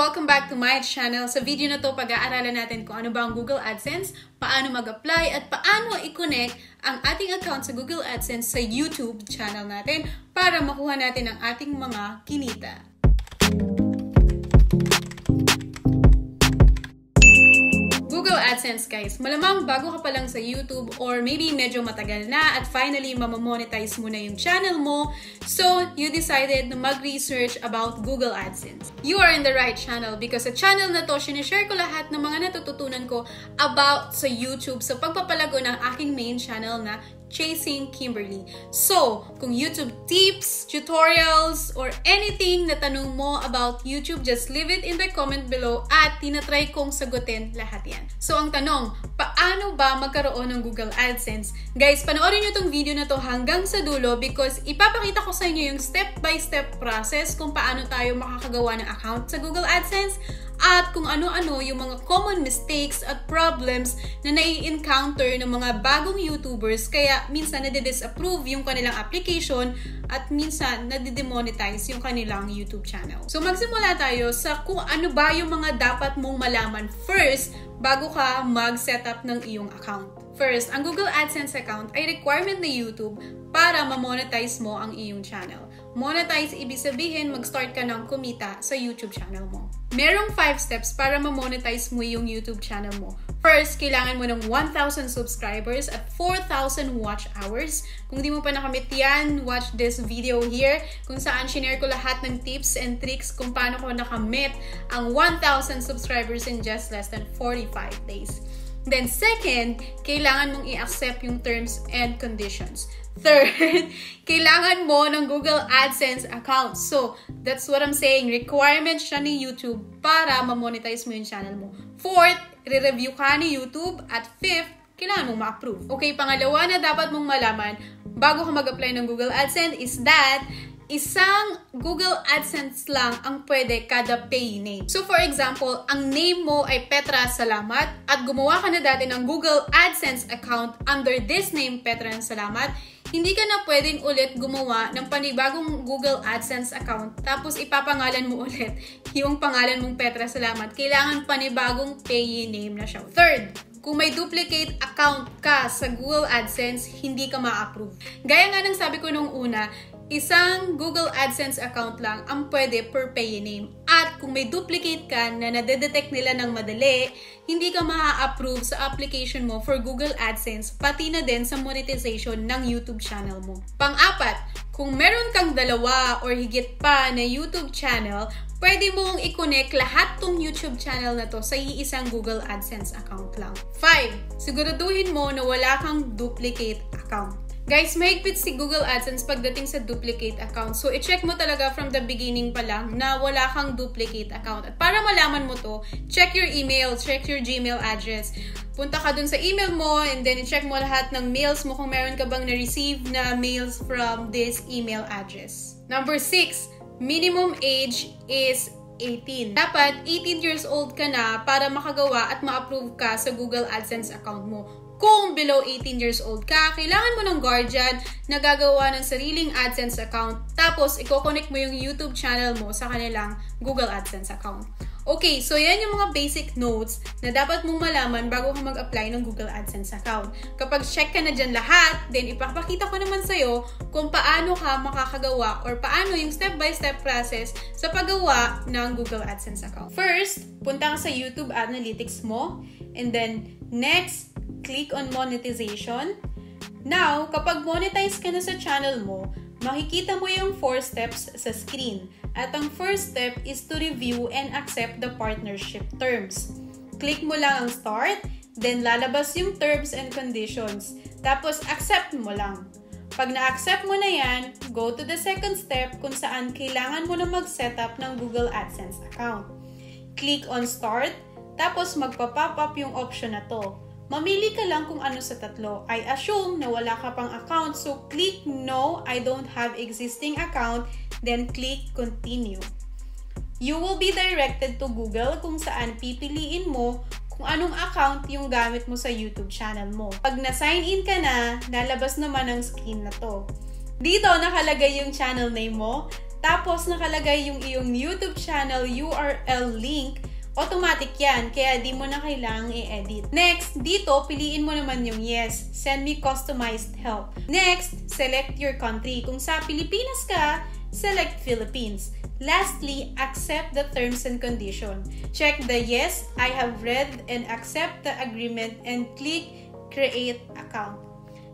Welcome back to my channel. Sa video na to, pag-aaralan natin kung ano ba ang Google AdSense, paano mag-apply, at paano i-connect ang ating account sa Google AdSense sa YouTube channel natin para makuha natin ang ating mga kinita. AdSense guys, malamang bago ka pa lang sa YouTube or maybe medyo matagal na at finally mamamonetize mo na yung channel mo, so you decided na mag-research about Google AdSense. You are in the right channel because sa channel na to, sinishare ko lahat ng mga natututunan ko about sa YouTube sa pagpapalago ng aking main channel na Chasing Kimberly. So, kung YouTube tips, tutorials, or anything na tanong mo about YouTube, just leave it in the comment below at tinatry kong sagutin lahat yan. So, ang tanong, paano ba magkaroon ng Google AdSense? Guys, panoorin nyo tong video na to hanggang sa dulo because ipapakita ko sa inyo yung step-by-step -step process kung paano tayo makakagawa ng account sa Google AdSense at kung ano-ano yung mga common mistakes at problems na nai-encounter ng mga bagong YouTubers kaya minsan nade-disapprove yung kanilang application at minsan nade-demonetize yung kanilang YouTube channel. So magsimula tayo sa kung ano ba yung mga dapat mong malaman first bago ka mag-setup ng iyong account. First, ang Google AdSense account ay requirement na YouTube para ma-monetize mo ang iyong channel. Monetize, ibig sabihin mag-start ka ng kumita sa YouTube channel mo. Merong 5 steps para ma-monetize mo yung YouTube channel mo. First, kailangan mo ng 1,000 subscribers at 4,000 watch hours. Kung di mo pa nakamit yan, watch this video here kung saan shinare ko lahat ng tips and tricks kung paano ko nakamit ang 1,000 subscribers in just less than 45 days. Then second, kailangan mong i-accept yung terms and conditions. Third, kailangan mo ng Google AdSense account. So, that's what I'm saying. Requirement siya ni YouTube para ma-monetize mo yung channel mo. Fourth, re-review ka ni YouTube. At fifth, kailangan mong ma-approve. Okay, pangalawa na dapat mong malaman bago ka mag-apply ng Google AdSense is that isang Google AdSense lang ang pwede kada pay name. So for example, ang name mo ay Petra Salamat at gumawa ka na dati ng Google AdSense account under this name Petra Salamat, hindi ka na pwedeng ulit gumawa ng panibagong Google AdSense account tapos ipapangalan mo ulit yung pangalan mong Petra Salamat. Kailangan panibagong payee name na siya. Third, kung may duplicate account ka sa Google AdSense, hindi ka ma-approve. Gaya nga ng sabi ko nung una, isang Google AdSense account lang ang pwede per pay name. At kung may duplicate ka na nadedetect nila ng madali, hindi ka maa-approve sa application mo for Google AdSense, pati na din sa monetization ng YouTube channel mo. Pang-apat, kung meron kang dalawa or higit pa na YouTube channel, pwede mong i-connect lahat tong YouTube channel na to sa iisang Google AdSense account lang. 5. Siguraduhin mo na wala kang duplicate account. Guys, mahigpit si Google AdSense pagdating sa duplicate account. So, i-check mo talaga from the beginning pa lang na wala kang duplicate account. At para malaman mo to, check your email, check your Gmail address. Punta ka dun sa email mo and then i-check mo lahat ng mails mo kung meron ka bang na-receive na mails from this email address. Number 6, minimum age is 18. Dapat 18 years old ka na para makagawa at ma-approve ka sa Google AdSense account mo. Kung below 18 years old ka, kailangan mo ng guardian na gagawa ng sariling AdSense account. Tapos, i-connect mo yung YouTube channel mo sa kanilang Google AdSense account. Okay, so yan yung mga basic notes na dapat mong malaman bago ka mag-apply ng Google AdSense account. Kapag check ka na dyan lahat, then ipapakita ko naman sa'yo kung paano ka makakagawa or paano yung step-by-step -step process sa paggawa ng Google AdSense account. First, punta ka sa YouTube Analytics mo. And then, next, click on monetization. Now, kapag monetize ka na sa channel mo, makikita mo yung 4 steps sa screen. At ang first step is to review and accept the partnership terms. Click mo lang ang start, then lalabas yung terms and conditions. Tapos, accept mo lang. Pag na-accept mo na yan, go to the second step kung saan kailangan mo na mag-setup ng Google AdSense account. Click on Start, tapos magpa-pop up yung option na to. Mamili ka lang kung ano sa tatlo. I assume na wala ka pang account, so click No, I don't have existing account, then click Continue. You will be directed to Google kung saan pipiliin mo kung anong account yung gamit mo sa YouTube channel mo. Pag na-sign in ka na, lalabas naman ang screen na to. Dito nakalagay yung channel name mo, tapos nakalagay yung iyong YouTube channel URL link, automatic yan. Kaya di mo na kailangang i-edit. Next, dito, piliin mo naman yung yes. Send me customized help. Next, select your country. Kung sa Pilipinas ka, select Philippines. Lastly, accept the terms and condition. Check the yes, I have read and accept the agreement and click create account.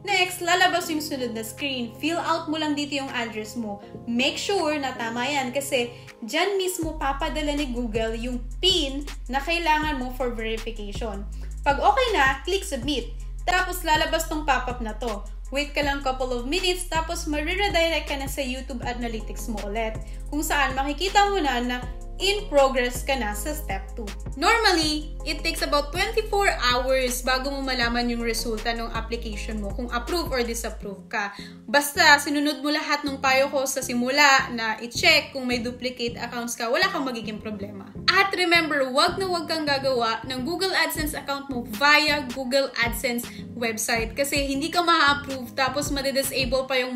Next, lalabas yung sunod na screen. Fill out mo lang dito yung address mo. Make sure na tama yan kasi dyan mismo papadala ni Google yung PIN na kailangan mo for verification. Pag okay na, click submit. Tapos lalabas tong pop-up na to. Wait ka lang couple of minutes, tapos mariredirect ka na sa YouTube Analytics mo ulit. Kung saan makikita mo na na in progress ka na sa step 2. Normally, it takes about 24 hours bago mo malaman yung resulta ng application mo kung approve or disapprove ka. Basta sinunod mo lahat ng payo ko sa simula na i-check kung may duplicate accounts ka, wala kang magiging problema. At remember, wag na wag kang gagawa ng Google AdSense account mo via Google AdSense website kasi hindi ka ma-approve tapos ma-disable pa yung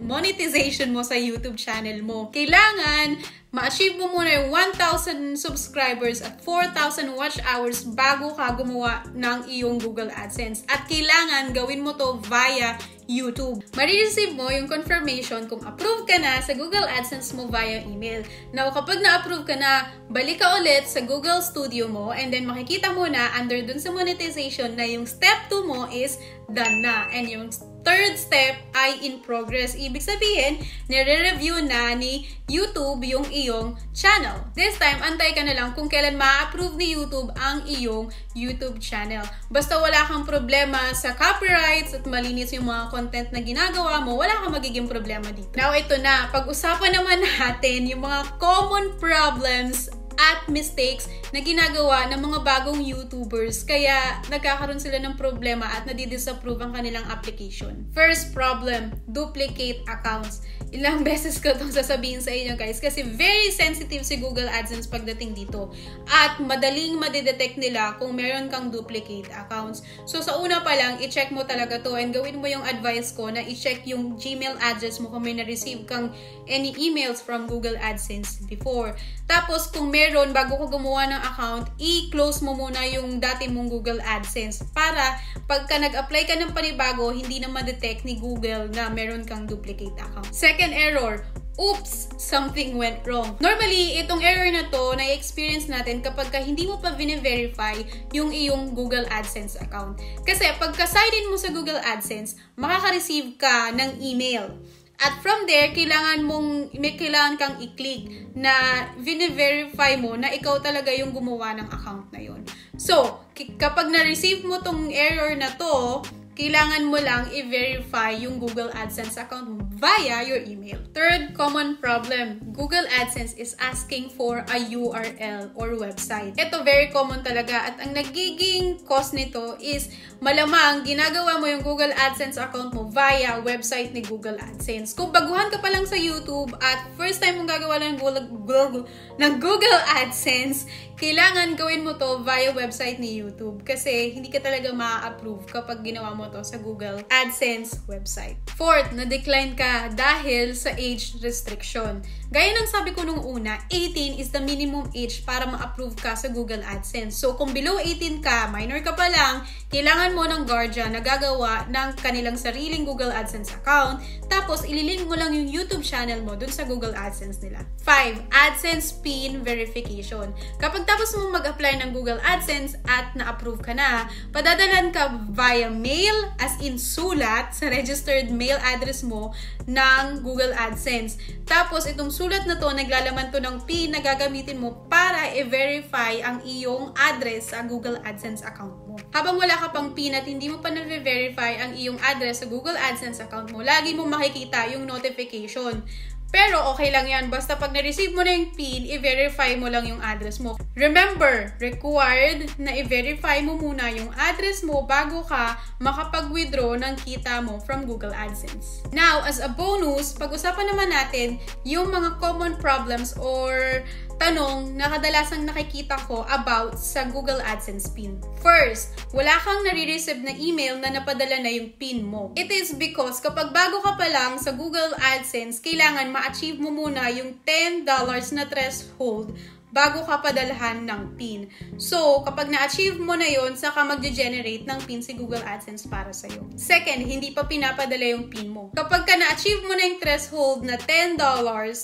monetization mo sa YouTube channel mo. Kailangan ma-achieve mo muna yung 1,000 subscribers at 4,000 watch hours bago ka gumawa ng iyong Google AdSense. At kailangan gawin mo to via YouTube. Marireceive mo yung confirmation kung approve ka na sa Google AdSense mo via email. Now, kapag na-approve ka na, balik ka ulit sa Google Studio mo and then makikita mo na under dun sa monetization na yung step 2 mo is done na. And yung third step ay in progress. Ibig sabihin, nire-review na ni YouTube yung iyong channel. This time, antay ka na lang kung kailan ma-approve ni YouTube ang iyong YouTube channel. Basta wala kang problema sa copyrights at malinis yung mga content na ginagawa mo, wala kang magiging problema dito. Now, ito na. Pag-usapan naman natin yung mga common problems at mistakes na ginagawa ng mga bagong YouTubers kaya nagkakaroon sila ng problema at nadi-disapprove ang kanilang application. First problem, duplicate accounts. Ilang beses ko itong sasabihin sa inyo guys kasi very sensitive si Google AdSense pagdating dito at madaling madidetect nila kung meron kang duplicate accounts. So sa una pa lang, i-check mo talaga to and gawin mo yung advice ko na i-check yung Gmail address mo kung may na-receive kang any emails from Google AdSense before. Tapos kung meron meron, bago ko gumawa ng account, i-close mo muna yung dati mong Google AdSense para pagka nag-apply ka ng panibago, hindi na ma-detect ni Google na meron kang duplicate account. Second error, oops, something went wrong. Normally, itong error na to, na-experience natin kapag ka hindi mo pa vine-verify yung iyong Google AdSense account. Kasi pagka sign in mo sa Google AdSense, makaka-receive ka ng email. At from there, kailangan mong, may kailangan kang i-click na vine-verify mo na ikaw talaga yung gumawa ng account na yun. So, kapag na-receive mo tong error na to, kailangan mo lang i-verify yung Google AdSense account mo via your email. Third common problem, Google AdSense is asking for a URL or website. Ito very common talaga at ang nagiging cause nito is malamang ginagawa mo yung Google AdSense account mo via website ni Google AdSense. Kung baguhan ka pa lang sa YouTube at first time mong gagawa ng Google, Google, ng Google AdSense, kailangan gawin mo to via website ni YouTube kasi hindi ka talaga ma-approve kapag ginawa mo to sa Google AdSense website. Fourth, na-decline ka dahil sa age restriction. Gaya ng sabi ko nung una, 18 is the minimum age para ma-approve ka sa Google AdSense. So, kung below 18 ka, minor ka pa lang, kailangan mo ng guardian na gagawa ng kanilang sariling Google AdSense account, tapos ililink mo lang yung YouTube channel mo dun sa Google AdSense nila. 5. AdSense PIN verification. Kapag tapos mo mag-apply ng Google AdSense at na-approve ka na, padadalan ka via mail as in sulat sa registered mail address mo ng Google AdSense. Tapos itong sulat na to, naglalaman to ng PIN na gagamitin mo para i-verify ang iyong address sa Google AdSense account mo. Habang wala ka pang PIN at hindi mo pa na-verify ang iyong address sa Google AdSense account mo, lagi mo makikita yung notification pero okay lang yan. Basta pag na-receive mo na yung PIN, i-verify mo lang yung address mo. Remember, required na i-verify mo muna yung address mo bago ka makapag-withdraw ng kita mo from Google AdSense. Now, as a bonus, pag-usapan naman natin yung mga common problems or tanong na kadalasang nakikita ko about sa Google AdSense PIN. First, wala kang nare-receive na email na napadala na yung PIN mo. It is because kapag bago ka pa lang sa Google AdSense, kailangan ma-achieve mo muna yung $10 na threshold bago ka padalhan ng PIN. So, kapag na-achieve mo na yon saka mag-generate ng PIN si Google AdSense para sa'yo. Second, hindi pa pinapadala yung PIN mo. Kapag ka na-achieve mo na yung threshold na $10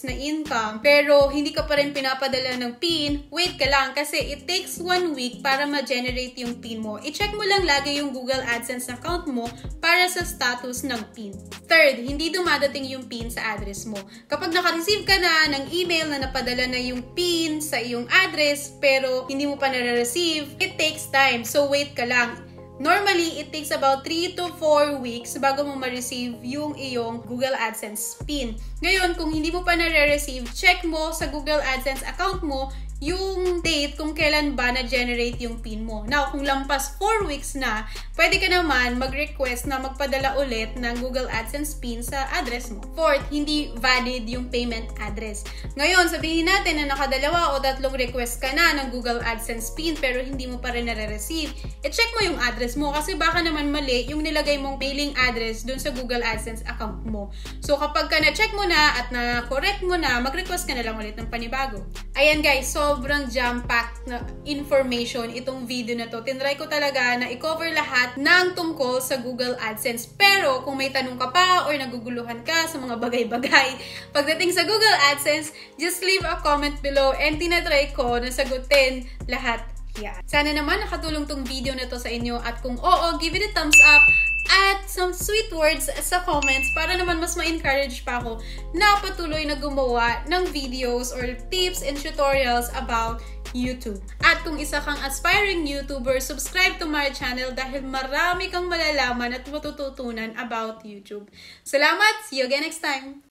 na income, pero hindi ka pa rin pinapadala ng PIN, wait ka lang kasi it takes one week para ma-generate yung PIN mo. I-check mo lang lagi yung Google AdSense account mo para sa status ng PIN. Third, hindi dumadating yung PIN sa address mo. Kapag naka-receive ka na ng email na napadala na yung PIN sa iyong address pero hindi mo pa nare-receive, it takes time. So wait ka lang. Normally, it takes about 3 to 4 weeks bago mo ma-receive yung iyong Google AdSense PIN. Ngayon, kung hindi mo pa nare-receive, check mo sa Google AdSense account mo yung date kung kailan ba na-generate yung PIN mo. Now, kung lampas 4 weeks na, pwede ka naman mag-request na magpadala ulit ng Google AdSense PIN sa address mo. Fourth, hindi valid yung payment address. Ngayon, sabihin natin na nakadalawa o tatlong request ka na ng Google AdSense PIN pero hindi mo pa rin nare-receive. I-check mo yung address mo kasi baka naman mali yung nilagay mong mailing address dun sa Google AdSense account mo. So, kapag ka na-check mo na at na-correct mo na, mag-request ka na lang ulit ng panibago. Ayan guys, sobrang jam-packed na information itong video na to. Tinry ko talaga na i-cover lahat ng tungkol sa Google AdSense. Pero kung may tanong ka pa or naguguluhan ka sa mga bagay-bagay pagdating sa Google AdSense, just leave a comment below and tinatry ko na sagutin lahat yan. Sana naman nakatulong tong video na to sa inyo at kung oo, give it a thumbs up at some sweet words sa comments para naman mas ma-encourage pa ako na patuloy na gumawa ng videos or tips and tutorials about YouTube. At kung isa kang aspiring YouTuber, subscribe to my channel dahil marami kang malalaman at matututunan about YouTube. Salamat! See you again next time!